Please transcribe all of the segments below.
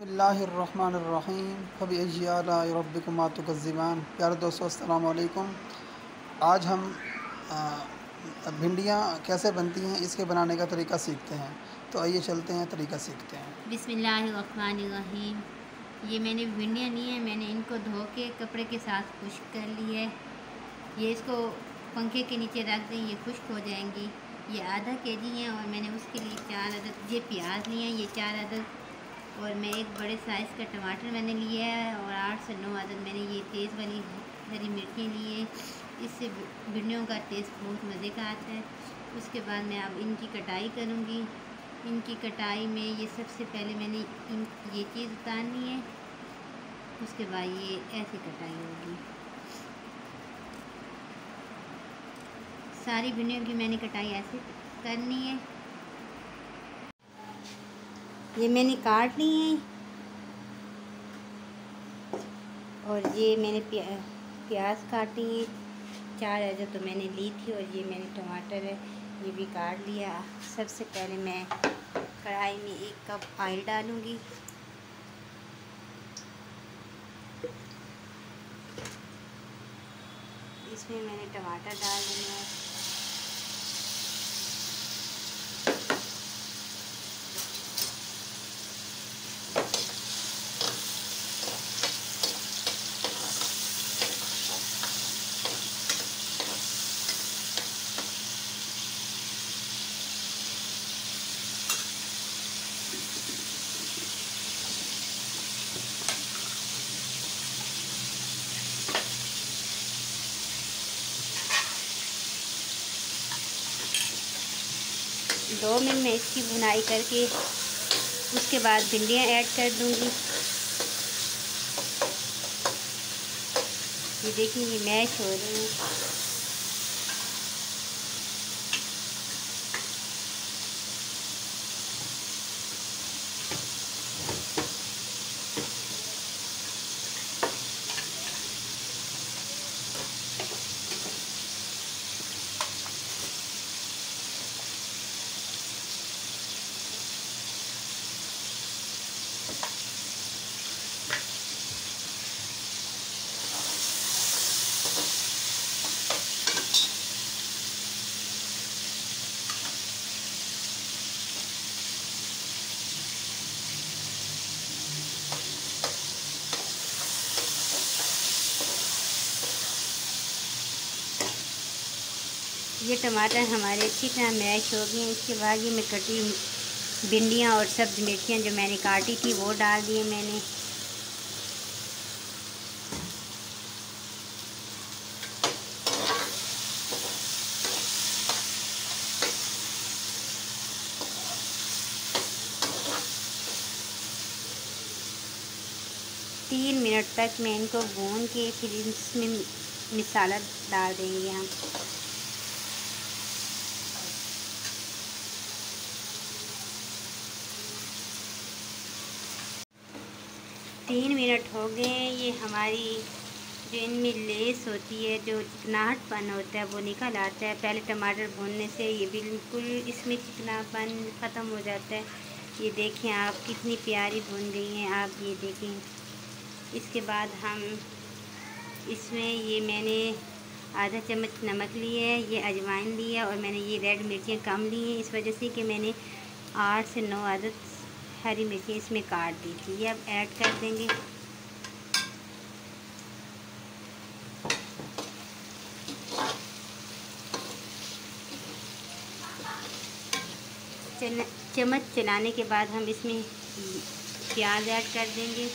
बसमीम फ़बीज़ियारबिकमातुकज़िबान प्यारे दोस्तों, अस्सलाम आज हम भिंडियाँ कैसे बनती हैं, इसके बनाने का तरीका सीखते हैं। तो आइए चलते हैं, तरीका सीखते हैं। बिस्मिल्लाहिर्रहमानिर्रहीम। ये मैंने भिंडियाँ ली हैं, मैंने इनको धो के कपड़े के साथ खुश्क कर ली है। ये इसको पंखे के नीचे रख दें, ये खुश्क हो जाएँगी। ये आधा के जी हैं और मैंने उसके लिए चार अदद, ये प्याज लिए हैं, ये चार अदद और मैं एक बड़े साइज़ का टमाटर मैंने लिया है और आठ से नौ अदद मैंने ये तेज़ वाली हरी मिर्ची ली है। इससे भिंडियों का टेस्ट बहुत मज़े का आता है। उसके बाद मैं अब इनकी कटाई करूँगी। इनकी कटाई में ये सबसे पहले मैंने इन, ये चीज़ उतारनी है। उसके बाद ये ऐसे कटाई होगी। सारी भिंडियों की मैंने कटाई ऐसे करनी है। ये मैंने काट ली है। और ये मैंने प्या, प्याज काटी है। चार अजर तो मैंने ली थी और ये मैंने टमाटर है ये भी काट लिया। सबसे पहले मैं कढ़ाई में एक कप ऑयल डालूँगी। इसमें मैंने टमाटर डाल देना दो मिनट में इसकी बुनाई करके उसके बाद भिंडियाँ ऐड कर दूँगी। ये देखिए मैश हो रही हैं। ये टमाटर हमारे अच्छी तरह मैश हो गए हैं इसके बाद ये मैं कटी भिंडियाँ और सब्ज मिर्चियाँ जो मैंने काटी थी, वो डाल दिए मैंने। तीन मिनट तक मैं इनको भून के फिर इसमें मसाला डाल देंगे हम। तीन मिनट हो गए ये हमारी जो इनमें लेस होती है, जो चिकनाहटपन होता है, वो निकल आता है। पहले टमाटर भूनने से ये बिल्कुल इसमें चिकनापन ख़त्म हो जाता है। ये देखें, आप कितनी प्यारी भून गई हैं। आप ये देखें। इसके बाद हम इसमें ये मैंने आधा चम्मच नमक लिए है, ये अजवाइन लिया और मैंने ये रेड मिर्चियाँ कम ली हैं। इस वजह से कि मैंने आठ से नौ आदत हरी मिर्ची इसमें काट दी थी। ये अब ऐड कर देंगे। चम्मच चलाने के बाद हम इसमें प्याज ऐड कर देंगे।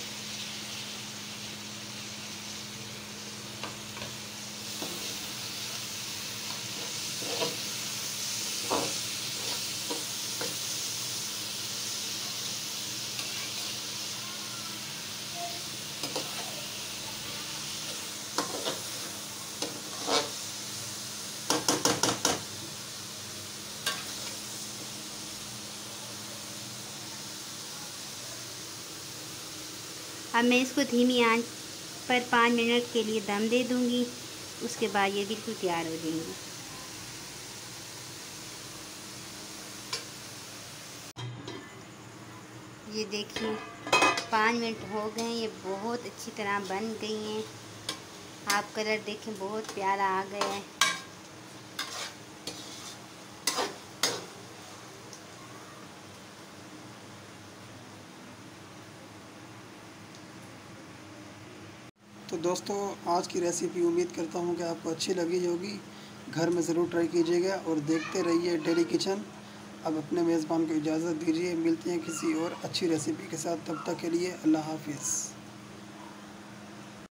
अब मैं इसको धीमी आँच पर पाँच मिनट के लिए दम दे दूँगी। उसके बाद ये बिल्कुल तैयार हो जाएँगी। ये देखिए, पाँच मिनट हो गए ये बहुत अच्छी तरह बन गई हैं। आप कलर देखें, बहुत प्यारा आ गया है। तो दोस्तों, आज की रेसिपी उम्मीद करता हूँ कि आपको अच्छी लगी होगी। घर में ज़रूर ट्राई कीजिएगा और देखते रहिए डेली किचन अब अपने मेज़बान को इजाज़त दीजिए। मिलते हैं किसी और अच्छी रेसिपी के साथ। तब तक के लिए अल्लाह हाफिज़।